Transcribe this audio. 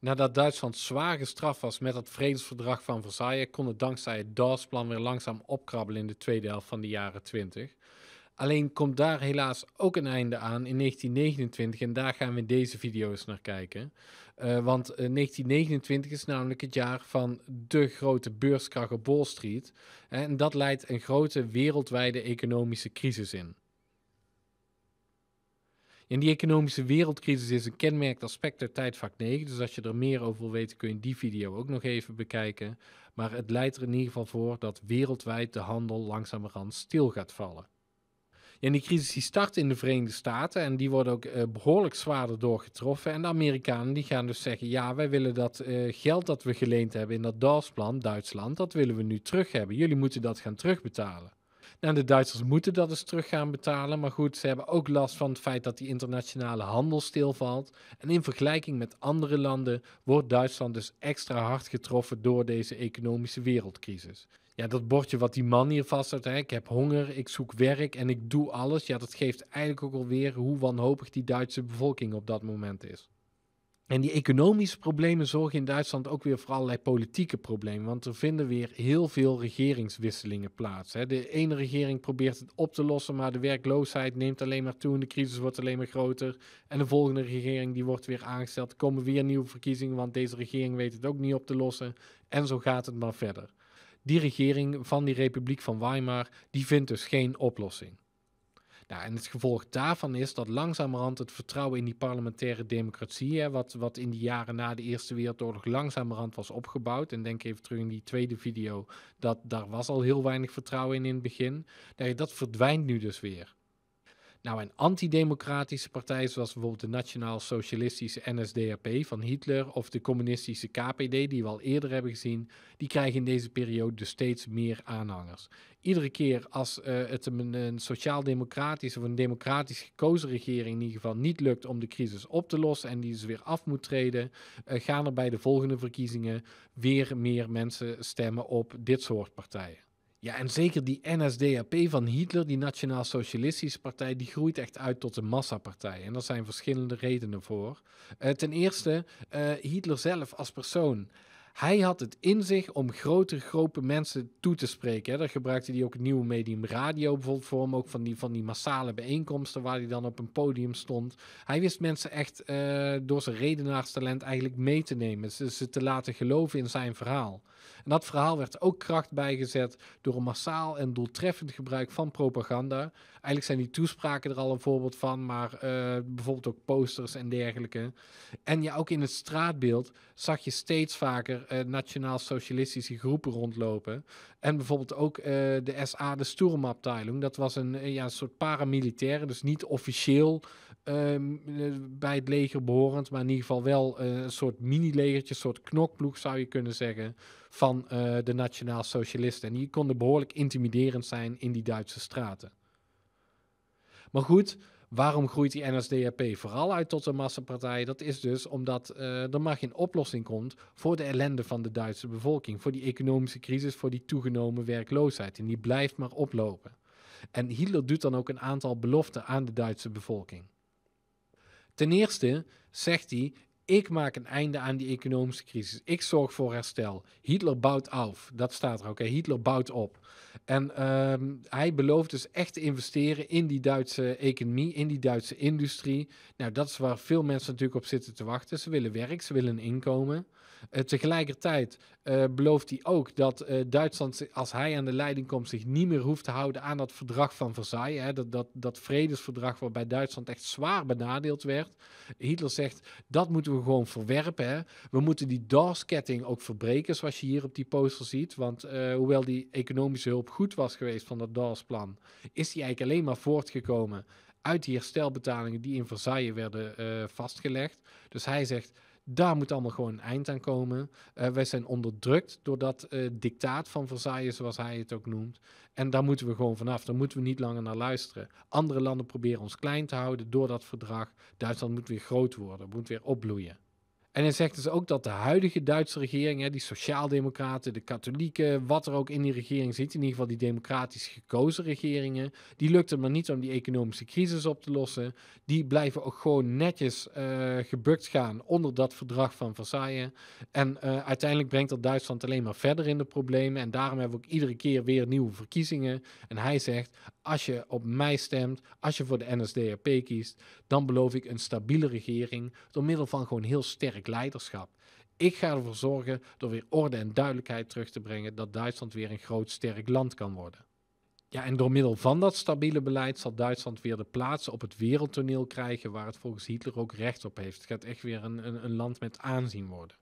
Nadat Duitsland zwaar gestraft was met het vredesverdrag van Versailles, kon het dankzij het Dawes-plan weer langzaam opkrabbelen in de tweede helft van de jaren 20. Alleen komt daar helaas ook een einde aan in 1929 en daar gaan we in deze video's naar kijken. Uh, want 1929 is namelijk het jaar van de grote beurskracht op Wall Street. En dat leidt een grote wereldwijde economische crisis in. En die economische wereldcrisis is een kenmerkend aspect uit tijdvak 9. Dus als je er meer over wil weten, kun je die video ook nog even bekijken. Maar het leidt er in ieder geval voor dat wereldwijd de handel langzamerhand stil gaat vallen. en die crisis die start in de Verenigde Staten en die wordt ook uh, behoorlijk zwaarder doorgetroffen. En de Amerikanen die gaan dus zeggen, ja, wij willen dat uh, geld dat we geleend hebben in dat Dawes-plan, Duitsland, dat willen we nu terug hebben. Jullie moeten dat gaan terugbetalen. Nou, de Duitsers moeten dat eens terug gaan betalen. Maar goed, ze hebben ook last van het feit dat die internationale handel stilvalt. En in vergelijking met andere landen wordt Duitsland dus extra hard getroffen door deze economische wereldcrisis. Ja, dat bordje wat die man hier vasthoudt, hè, ik heb honger, ik zoek werk en ik doe alles. Ja, dat geeft eigenlijk ook alweer hoe wanhopig die Duitse bevolking op dat moment is. En die economische problemen zorgen in Duitsland ook weer voor allerlei politieke problemen. Want er vinden weer heel veel regeringswisselingen plaats. Hè. De ene regering probeert het op te lossen, maar de werkloosheid neemt alleen maar toe en de crisis wordt alleen maar groter. En de volgende regering die wordt weer aangesteld. Er komen weer nieuwe verkiezingen, want deze regering weet het ook niet op te lossen. En zo gaat het maar verder. Die regering van die Republiek van Weimar, die vindt dus geen oplossing. Nou, en het gevolg daarvan is dat langzamerhand het vertrouwen in die parlementaire democratie, hè, wat, wat in die jaren na de Eerste Wereldoorlog langzamerhand was opgebouwd, en denk even terug in die tweede video, dat daar was al heel weinig vertrouwen in in het begin, dat verdwijnt nu dus weer. Nou, en antidemocratische partijen zoals bijvoorbeeld de Nationaal-Socialistische NSDAP van Hitler of de communistische KPD, die we al eerder hebben gezien, die krijgen in deze periode dus steeds meer aanhangers. Iedere keer als uh, het een, sociaal-democratische of een democratisch gekozen regering in ieder geval niet lukt om de crisis op te lossen en die dus weer af moet treden, uh, gaan er bij de volgende verkiezingen weer meer mensen stemmen op dit soort partijen. Ja, en zeker die NSDAP van Hitler, die Nationaal Socialistische Partij, die groeit echt uit tot een massapartij. En daar zijn verschillende redenen voor. Uh, ten eerste, uh, Hitler zelf als persoon. Hij had het in zich om grotere groepen mensen toe te spreken. Daar gebruikte hij ook het nieuwe medium radio bijvoorbeeld voor. Ook van die, van die massale bijeenkomsten waar hij dan op een podium stond. Hij wist mensen echt uh, door zijn redenaarstalent eigenlijk mee te nemen. Ze, ze te laten geloven in zijn verhaal. En dat verhaal werd ook kracht bijgezet door een massaal en doeltreffend gebruik van propaganda. Eigenlijk zijn die toespraken er al een voorbeeld van, maar uh, bijvoorbeeld ook posters en dergelijke. En ja, ook in het straatbeeld zag je steeds vaker uh, nationaal-socialistische groepen rondlopen. En bijvoorbeeld ook uh, de SA, de Sturmabteilung. Dat was een, ja, een soort paramilitaire, dus niet officieel ehm, bij het leger behorend, maar in ieder geval wel een soort mini-legertje, een soort knokploeg zou je kunnen zeggen van de Nationaal Socialisten. En die konden behoorlijk intimiderend zijn in die Duitse straten. Maar goed, waarom groeit die NSDAP vooral uit tot een massapartij? Dat is dus omdat uh, er maar geen oplossing komt voor de ellende van de Duitse bevolking. Voor die economische crisis, voor die toegenomen werkloosheid. En die blijft maar oplopen. En Hitler doet dan ook een aantal beloften aan de Duitse bevolking. Ten eerste zegt hij: ik maak een einde aan die economische crisis. Ik zorg voor herstel. Hitler bouwt af. Dat staat er ook. Hitler bouwt op. En um, hij belooft dus echt te investeren in die Duitse economie, in die Duitse industrie. Nou, dat is waar veel mensen natuurlijk op zitten te wachten. Ze willen werk, ze willen een inkomen. Uh, tegelijkertijd uh, belooft hij ook dat uh, Duitsland, als hij aan de leiding komt, zich niet meer hoeft te houden aan dat verdrag van Versailles. Hè, dat, dat, dat vredesverdrag waarbij Duitsland echt zwaar benadeeld werd. Hitler zegt, dat moeten we gewoon verwerpen. Hè. We moeten die Dawes-ketting ook verbreken, zoals je hier op die poster ziet. Want hoewel die economische hulp goed was geweest van dat Dawes-plan, is die eigenlijk alleen maar voortgekomen uit die herstelbetalingen die in Versailles werden vastgelegd. Dus hij zegt daar moet allemaal gewoon een eind aan komen. Uh, wij zijn onderdrukt door dat uh, dictaat van Versailles, zoals hij het ook noemt. En daar moeten we gewoon vanaf. Daar moeten we niet langer naar luisteren. Andere landen proberen ons klein te houden door dat verdrag. Duitsland moet weer groot worden, moet weer opbloeien. En hij zegt dus ook dat de huidige Duitse regering, hè, die sociaaldemocraten, de katholieken, wat er ook in die regering zit, in ieder geval die democratisch gekozen regeringen, die lukt het maar niet om die economische crisis op te lossen. Die blijven ook gewoon netjes uh, gebukt gaan onder dat verdrag van Versailles. En uh, uiteindelijk brengt dat Duitsland alleen maar verder in de problemen. En daarom hebben we ook iedere keer weer nieuwe verkiezingen. En hij zegt, als je op mij stemt, als je voor de NSDAP kiest, dan beloof ik een stabiele regering door middel van gewoon heel sterk leiderschap. Ik ga ervoor zorgen door weer orde en duidelijkheid terug te brengen dat Duitsland weer een groot sterk land kan worden. Ja, en door middel van dat stabiele beleid zal Duitsland weer de plaats op het wereldtoneel krijgen waar het volgens Hitler ook recht op heeft. Het gaat echt weer een, een, een land met aanzien worden.